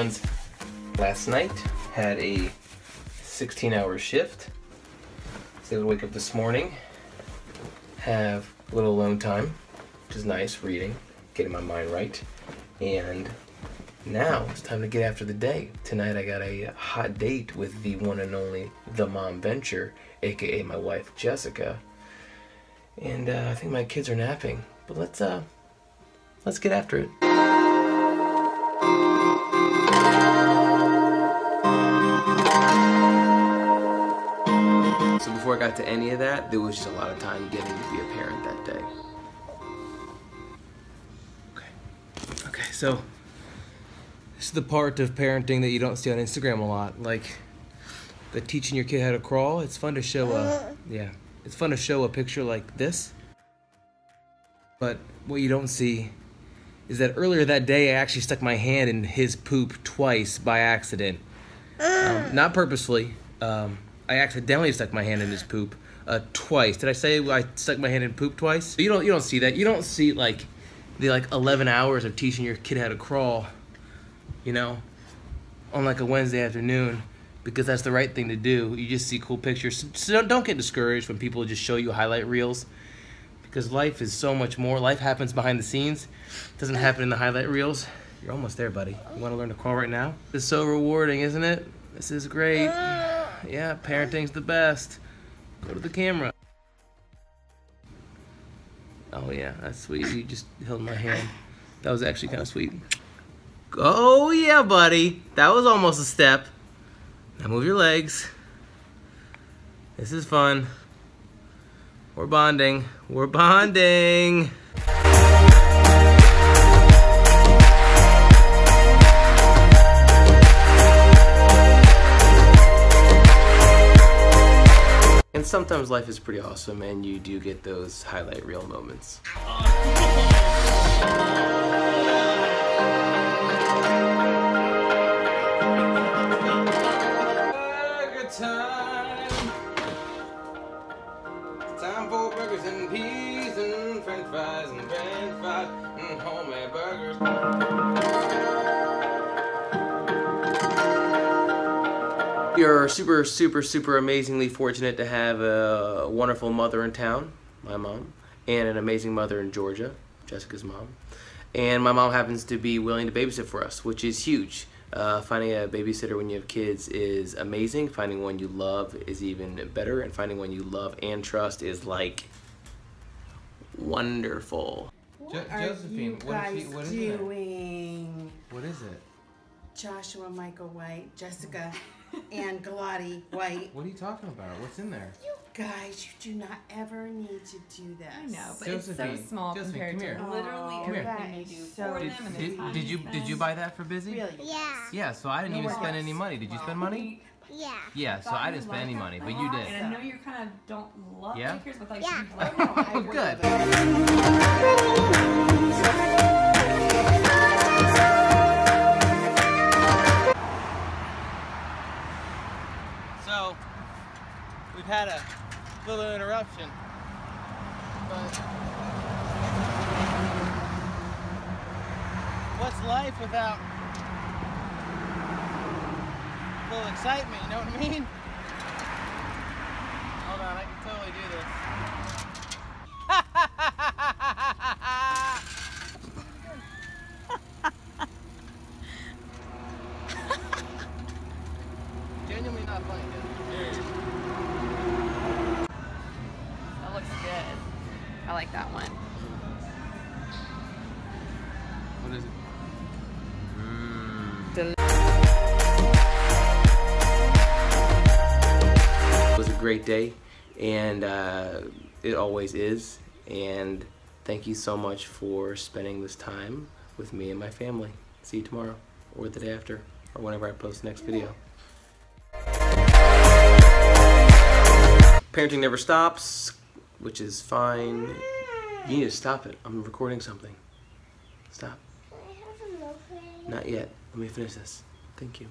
friends. Last night had a 16 hour shift. So I wake up this morning, have a little alone time, which is nice, reading, getting my mind right. And now it's time to get after the day. Tonight I got a hot date with the one and only The Mom Venture, aka my wife Jessica. And uh, I think my kids are napping. But let's uh let's get after it. Before I got to any of that, there was just a lot of time getting to be a parent that day. Okay. Okay, so this is the part of parenting that you don't see on Instagram a lot. Like the teaching your kid how to crawl. It's fun to show a yeah. It's fun to show a picture like this. But what you don't see is that earlier that day I actually stuck my hand in his poop twice by accident. Um, not purposefully. Um, I accidentally stuck my hand in his poop uh, twice. Did I say I stuck my hand in poop twice? You don't you don't see that. You don't see like the like 11 hours of teaching your kid how to crawl, you know, on like a Wednesday afternoon because that's the right thing to do. You just see cool pictures. So don't, don't get discouraged when people just show you highlight reels because life is so much more. Life happens behind the scenes. It doesn't happen in the highlight reels. You're almost there, buddy. You want to learn to crawl right now? It's so rewarding, isn't it? This is great. Yeah, parenting's the best. Go to the camera. Oh yeah, that's sweet. You just held my hand. That was actually kind of sweet. Oh yeah, buddy. That was almost a step. Now move your legs. This is fun. We're bonding. We're bonding. Sometimes life is pretty awesome and you do get those highlight reel moments. And peas and french fries and french fries and homemade burgers. We are super, super, super amazingly fortunate to have a wonderful mother in town, my mom, and an amazing mother in Georgia, Jessica's mom. And my mom happens to be willing to babysit for us, which is huge. Uh, finding a babysitter when you have kids is amazing. Finding one you love is even better. And finding one you love and trust is like wonderful. What Jo- are Josephine, you what is guys she- what is it? doing? What is it? Joshua Michael White, Jessica, and Galati White. What are you talking about? What's in there? You guys, you do not ever need to do this. I know, but it's so small Josephine, compared come to here. literally Oh, everything you is do so for Did, them and did, did you did you buy that for Busy? Really? Yeah. Yeah, so I didn't No even spend else. any money. Did you spend money? Yeah. Yeah, so I didn't spend any money, but you did. And I know you kind of don't love Yeah? bakers, but like Yeah. you love No, I Oh, good. So, we've had a little interruption. But what's life without a little excitement, you know what I mean? Hold on, I can totally do this. Genuinely not funny, dude. That looks good. I like that one. What is it? It was a great day, and uh, it always is. And thank you so much for spending this time with me and my family. See you tomorrow, or the day after, or whenever I post the next video. Parenting never stops, which is fine. You need to stop it. I'm recording something. Stop. Not yet. Let me finish this. Thank you.